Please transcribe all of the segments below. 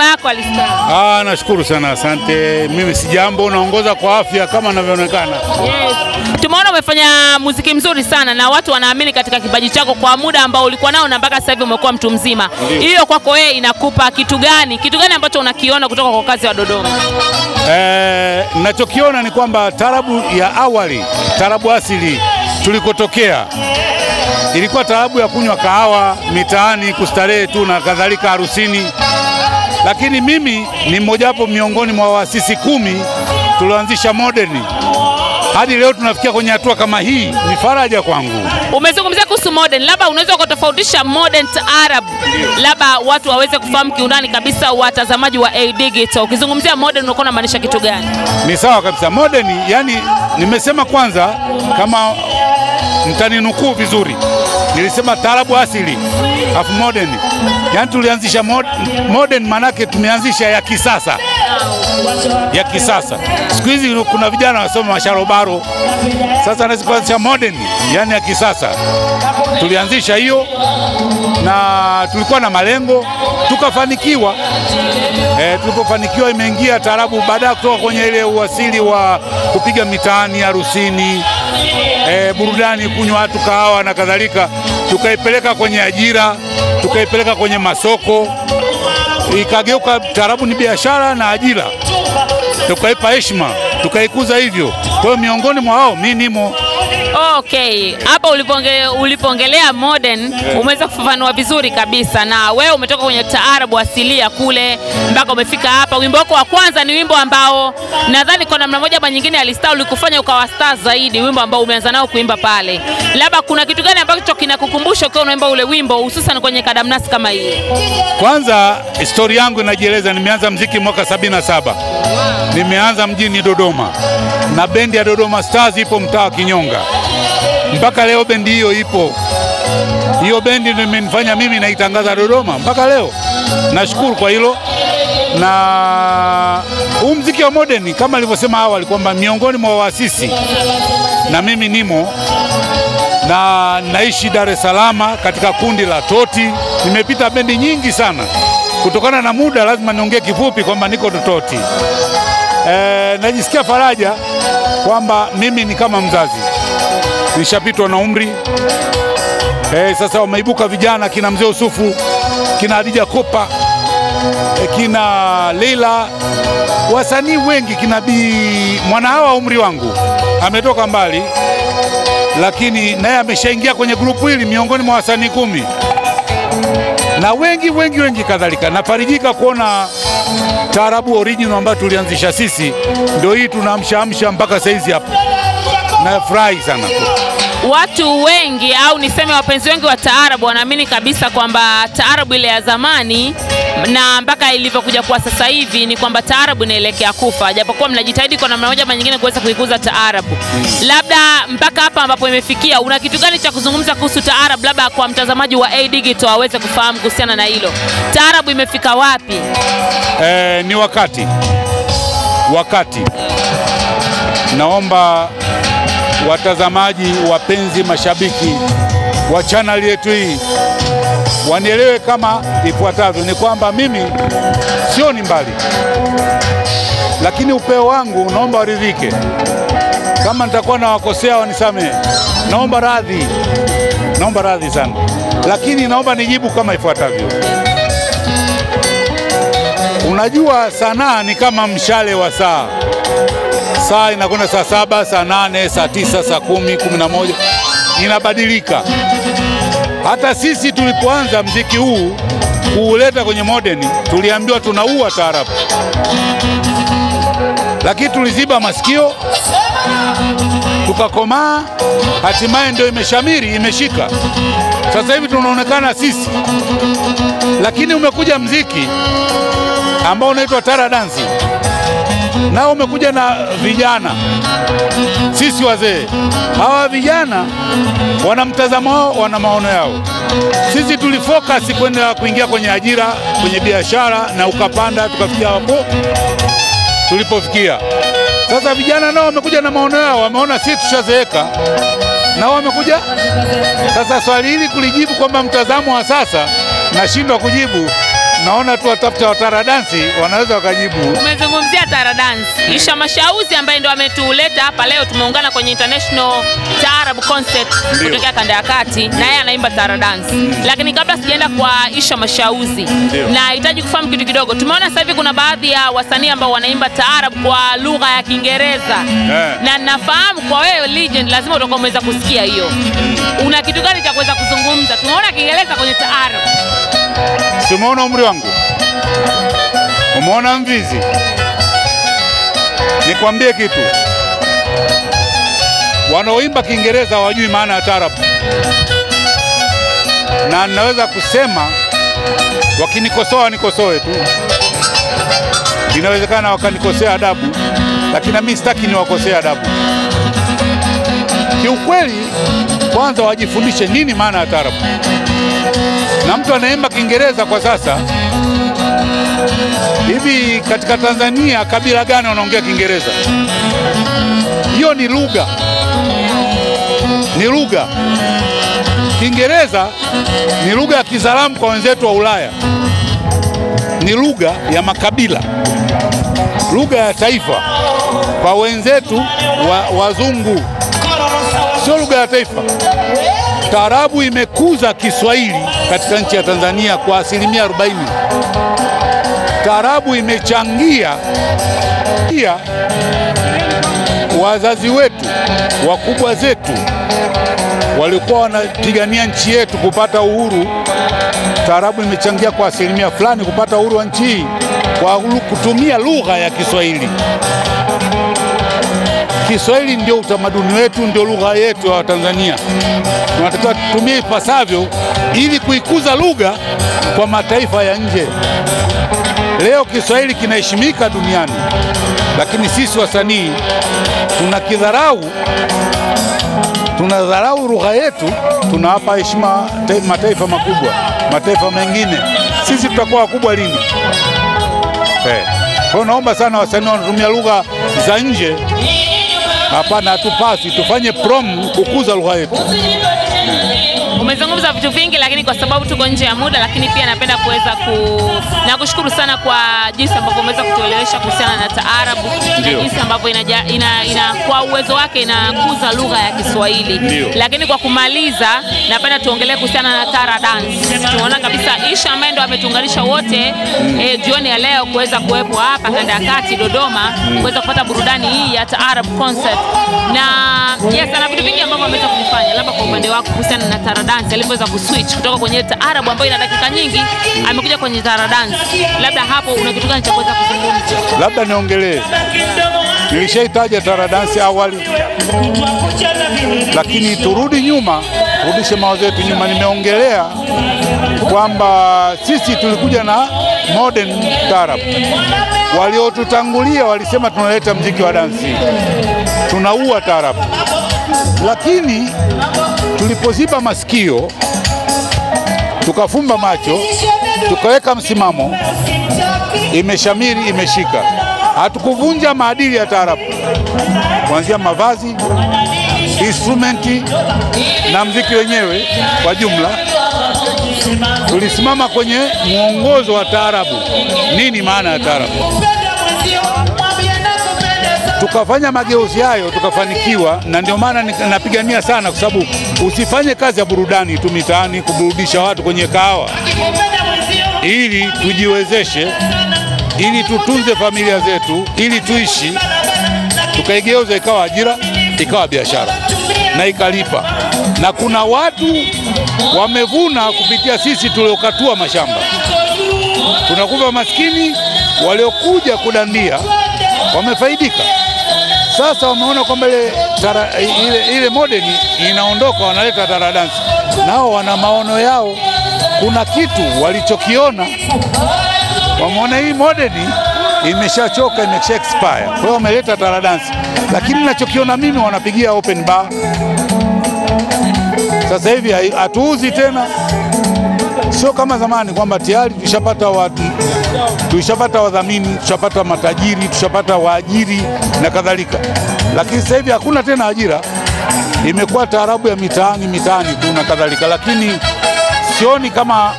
huduma yako Alistar. Ah, nashukuru sana, asante. Mimi si jambo, naongoza kwa afya kama inavyoonekana. Yes. Tumeona umefanya muziki mzuri sana na watu wanaamini katika kipaji chako kwa muda ambao ulikuwa nao na mpaka sasa hivi umekuwa mtu mzima. Hiyo kwako wewe inakupa kitu gani? Kitu gani ambacho unakiona kutoka kwa kazi ya Dodoma? Eh, nachokiona ni kwamba tarabu ya awali, tarabu asili tulikotokea ilikuwa taabu ya kunywa kahawa mitaani, kustarehe tu na kadhalika, harusini. Lakini mimi ni mmojawapo miongoni mwa waasisi kumi tulioanzisha moderni. Hadi leo tunafikia kwenye hatua kama hii, ni faraja kwangu. Umezungumzia kuhusu modern, labda unaweza ukatofautisha modern taarab, labda watu waweze kufahamu kiundani kabisa, watazamaji wa A Digital. Ukizungumzia modern unakuwa unamaanisha kitu gani? Ni sawa kabisa Modern yani nimesema kwanza, kama mtaninukuu vizuri, nilisema taarabu asili afu modern, yani tulianzisha mod, modern, manake tumeanzisha ya kisasa ya kisasa. Siku hizi kuna vijana wanasoma masharobaro, sasa naweza kuanzisha modern, yani ya kisasa. Tulianzisha hiyo na tulikuwa na malengo tukafanikiwa. E, tulipofanikiwa imeingia taarabu baada ya kutoka kwenye ile uasili wa kupiga mitaani, harusini, e, burudani, kunywa watu kahawa na kadhalika, tukaipeleka kwenye ajira, tukaipeleka kwenye masoko, ikageuka taarabu ni biashara na ajira, tukaipa heshima, tukaikuza hivyo. Kwa hiyo miongoni mwa hao mi nimo. Okay, hapa uliponge, ulipongelea modern umeweza kufafanua vizuri kabisa, na wewe umetoka kwenye taarabu asilia kule mpaka umefika hapa. Wimbo wako wa kwanza ni wimbo ambao nadhani kwa namna moja ama nyingine Alistar ulikufanya ukawa star zaidi, wimbo ambao umeanza nao kuimba pale. Labda kuna kitu gani ambacho kinakukumbusha ukiwa unaimba ule wimbo, hususan kwenye kadamnasi kama hii? Kwanza stori yangu inajieleza. Nimeanza mziki mwaka sabini na saba. Nimeanza mjini Dodoma na bendi ya Dodoma Stars ipo mtaa wa Kinyonga, mpaka leo bendi hiyo ipo. Hiyo bendi ndio imenifanya mimi naitangaza Dodoma mpaka leo. Nashukuru kwa hilo. Na huu mziki wa modern kama alivyosema awali kwamba miongoni mwa waasisi na mimi nimo na naishi Dar es Salaam katika kundi la Toti. Nimepita bendi nyingi sana, kutokana na muda lazima niongee kifupi kwamba niko Toti. E, najisikia faraja kwamba mimi ni kama mzazi, nishapitwa na umri e, sasa wameibuka vijana kina mzee Usufu, kina adija Kopa e, kina Leila, wasanii wengi, kina Bi Mwanahawa, umri wangu ametoka mbali lakini naye ameshaingia kwenye grupu hili miongoni mwa wasanii kumi na wengi wengi wengi kadhalika. Nafarijika kuona taarabu original ambayo tulianzisha sisi ndio hii tunaamshaamsha mpaka saizi hapa. Nafurahi sana. Watu wengi au niseme wapenzi wengi wa taarabu wanaamini kabisa kwamba taarabu ile ya zamani na mpaka ilivyokuja kuwa sasa hivi ni kwamba taarabu inaelekea kufa, japokuwa mnajitahidi kwa namna moja ama nyingine kuweza kuikuza taarabu. Labda mpaka hapa ambapo imefikia, una kitu gani cha kuzungumza kuhusu taarabu, labda kwa mtazamaji wa A Digital aweze kufahamu kuhusiana na hilo, taarabu imefika wapi? E, ni wakati. Wakati, naomba watazamaji, wapenzi, mashabiki wa chaneli yetu hii wanielewe kama ifuatavyo: ni kwamba mimi sio ni mbali, lakini upeo wangu naomba waridhike. Kama nitakuwa nawakosea wanisamehe, naomba radhi, naomba radhi sana, lakini naomba nijibu kama ifuatavyo. Unajua, sanaa ni kama mshale wa saa. Saa inakwenda saa saba, saa nane, saa tisa, saa kumi, kumi na moja, inabadilika. Hata sisi tulipoanza mziki huu kuuleta kwenye modeni, tuliambiwa tunaua taarabu, lakini tuliziba masikio, tukakomaa, hatimaye ndio imeshamiri, imeshika. Sasa hivi tunaonekana sisi, lakini umekuja mziki ambao unaitwa tara dansi, nao umekuja na vijana, sisi wazee. Hawa vijana wana mtazamo wao, wana maono yao. Sisi tulifocus kwenda kuingia kwenye ajira, kwenye biashara, na ukapanda tukafikia hapo tulipofikia. Sasa vijana nao wamekuja na maono yao, wameona sisi tushazeeka, nao wamekuja sasa. Swali hili kulijibu kwamba mtazamo wa sasa, nashindwa kujibu naona tu watafuta wataradansi wanaweza wakajibu. Umezungumzia taradansi, Isha Mashauzi ambaye ndo ametuleta hapa leo, tumeungana kwenye International Taarab Concert kutokea kanda ya kati, na yeye anaimba taradansi. Lakini kabla sijaenda kwa Isha Mashauzi, na nahitaji kufahamu kitu kidogo. Tumeona sasa hivi kuna baadhi ya wasanii ambao wanaimba taarab kwa lugha ya Kiingereza yeah. na nafahamu kwa wewe legend, lazima utakuwa umeweza kusikia hiyo. Una kitu gani cha kuweza kuzungumza? Tumeona Kiingereza kwenye taarab. Si umeona umri wangu, umeona mvizi. Nikwambie kitu, wanaoimba Kiingereza hawajui maana ya taarabu, na naweza kusema wakinikosoa nikosoe tu, inawezekana wakanikosea adabu, lakini mimi sitaki niwakosea adabu. Kiukweli, kwanza wajifundishe nini maana ya taarabu na mtu anaimba Kiingereza kwa sasa hivi, katika Tanzania kabila gani wanaongea Kiingereza? Hiyo ni lugha, ni lugha. Kiingereza ni lugha ya kizalamu kwa wenzetu wa Ulaya, ni lugha ya makabila, lugha ya taifa kwa wenzetu wa, wazungu, sio lugha ya taifa. Taarabu imekuza Kiswahili katika nchi ya Tanzania kwa asilimia 40. Taarabu imechangia pia wazazi wetu wakubwa zetu walikuwa wanapigania nchi yetu kupata uhuru. Taarabu imechangia kwa asilimia fulani kupata uhuru wa nchi hii kwa kutumia lugha ya Kiswahili. Kiswahili ndio utamaduni wetu, ndio lugha yetu ya Watanzania. Tunatakiwa tutumie ipasavyo ili kuikuza lugha kwa mataifa ya nje. Leo Kiswahili kinaheshimika duniani, lakini sisi wasanii tunakidharau, tunadharau lugha yetu, tunawapa heshima mataifa makubwa, mataifa mengine. Sisi tutakuwa wakubwa lini? Eh. Kwa naomba sana wasanii wanatumia lugha za nje Hapana, hatupasi tufanye prom kukuza lugha yetu. Umezungumza vitu vingi, lakini kwa sababu tuko nje ya muda, lakini pia napenda kuweza ku na kushukuru sana kwa jinsi ambavyo umeweza kutuelewesha kuhusiana na taarabu na jinsi ambavyo inaja, ina, ina, kwa uwezo wake inakuza lugha ya Kiswahili. Lakini kwa kumaliza, napenda tuongelee kuhusiana na Tara Dance. Tunaona kabisa Isha ambaye ndo ametuunganisha wote eh, jioni ya leo kuweza kuwepo hapa kanda ya kati Dodoma kuweza kupata burudani hii ya taarab concert, na yes, ana vitu vingi ambavyo ameweza kuvifanya, labda kwa upande wako kuhusiana na Tara Dance alivyoweza kuswitch kutoka kwenye taarabu ambayo ina dakika nyingi amekuja kwenye Tara Dance, labda hapo una kitu gani cha kuweza kuzungumza? Labda niongelee, nilishaitaja taradansi awali, lakini turudi nyuma, turudishe mawazo yetu nyuma. Nimeongelea kwamba sisi tulikuja na modern taarab, waliotutangulia walisema tunaleta mziki wa dansi, tunaua taarab, lakini tulipoziba masikio tukafumba macho tukaweka msimamo, imeshamiri, imeshika. Hatukuvunja maadili ya taarabu, kuanzia mavazi, instrumenti na mziki wenyewe kwa jumla. Tulisimama kwenye mwongozo wa taarabu. Nini maana ya taarabu? Tukafanya mageuzi hayo, tukafanikiwa, na ndio maana napigania sana, kwa sababu usifanye kazi ya burudani tu mitaani kuburudisha watu kwenye kahawa, ili tujiwezeshe, ili tutunze familia zetu, ili tuishi, tukaigeuza ikawa ajira, ikawa biashara na ikalipa. Na kuna watu wamevuna kupitia sisi tuliokatua mashamba, tunakuva maskini, waliokuja kudandia wamefaidika. Sasa wameona kwamba ile, ile, ile modeni inaondoka, wanaleta taradansi, nao wana maono yao. Kuna kitu walichokiona, wameona hii modeni imeshachoka, imesha expire, kwa hiyo wameleta taradansi. Lakini nachokiona mimi, wanapigia open bar. Sasa hivi hatuuzi tena, sio kama zamani kwamba tayari tushapata watu tushapata wadhamini, tushapata matajiri, tushapata waajiri na kadhalika, lakini sasa hivi hakuna tena ajira, imekuwa taarabu ya mitaani mitaani tu na kadhalika, lakini sioni kama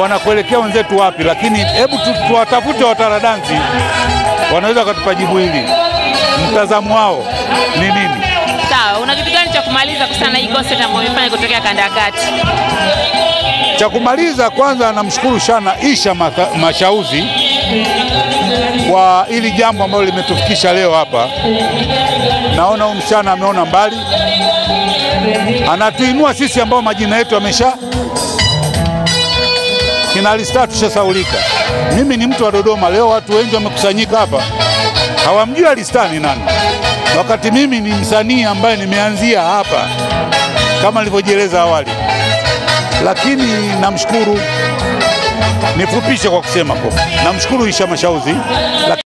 wanakuelekea wenzetu wapi, lakini hebu tuwatafute wataradansi, wanaweza wakatupa jibu hili, mtazamo wao ni nini? Sawa, una kitu gani cha kumaliza kuhusiana na hii concert ambayo imefanya kutokea kanda ya kati? Cha kumaliza, kwanza namshukuru sana Isha Mashauzi kwa hili jambo ambalo limetufikisha leo hapa. Naona huyu msichana ameona mbali, anatuinua sisi ambao majina yetu amesha kina Alistar tushasaulika. Mimi ni mtu wa Dodoma, leo watu wengi wamekusanyika hapa hawamjui alistani nani, wakati mimi ni msanii ambaye nimeanzia hapa kama nilivyojieleza awali. Lakini namshukuru, nifupishe kwa kusema kwa namshukuru Isha Mashauzi, lakini